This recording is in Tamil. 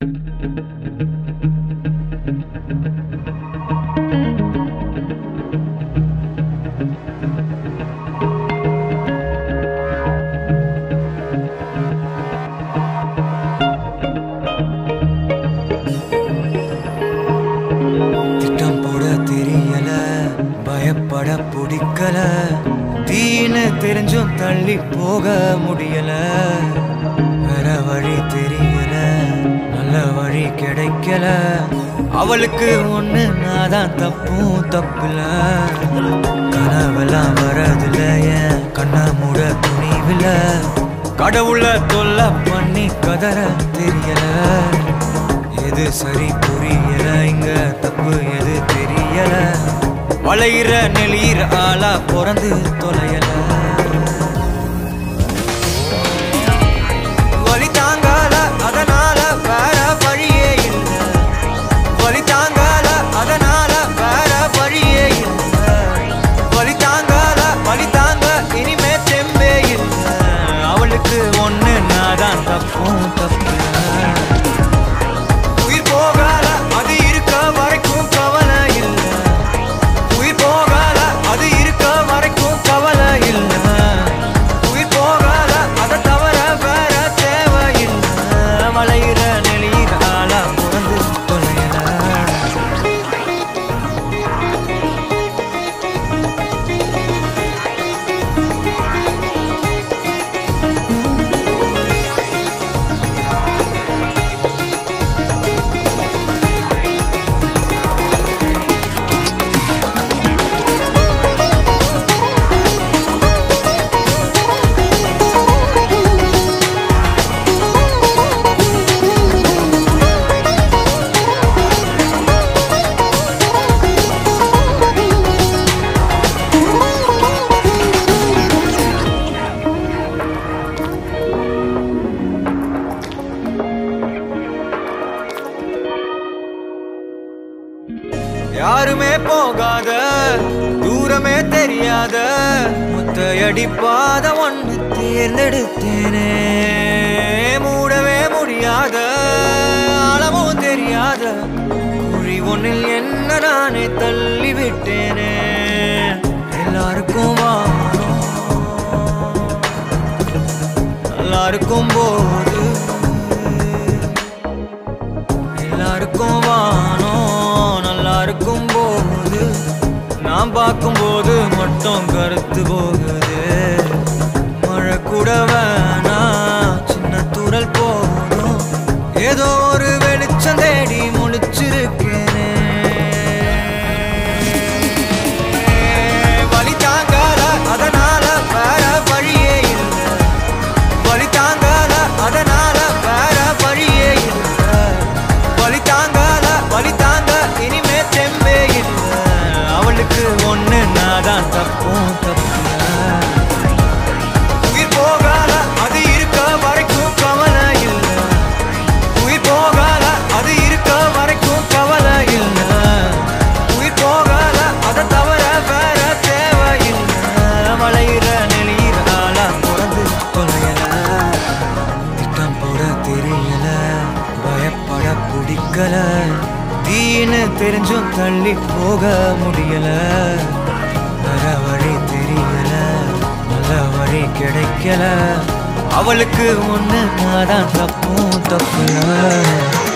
திட்டம் போட தெரியல பயப்பட பிடிக்கல. தீன்னு தெரிஞ்சும் தள்ளி போக முடியல. வேற வழி தெரியல. நல்ல வழி கிடைக்கல. அவளுக்கு ஒண்ணு நான் தான் தப்பும் தப்புல. கனவெல்லாம் வரதுல என் கண்ணா மூட துணிவில. கடவுள தொல்லை பண்ணி கதற தெரியல. எது சரி புரியல இங்க தப்பு எது தெரியல. வளையிற நெளியிற ஆளா பிறந்து தொலையல. யாருமே போகாத தூரமே தெரியாத முத்தையடிப்பாத ஒன்று தேர்ந்தெடுத்தேனே. மூடவே முடியாத அளவும் தெரியாத குழி ஒன்றில் என்ன நானே தள்ளிவிட்டேனே. எல்லாருக்கும் வானம் எல்லாருக்கும் போது பார்க்கும் போது நான் பார்க்கும்போது மட்டும் கருத்து போகுது. பிடிக்கல தீன்னு தெரிஞ்சும் தள்ளி போக முடியல. வர வழி தெரியல. நல்ல வழி கிடைக்கல. அவளுக்கு ஒன்று நான் தான் தப்பும் தப்புல.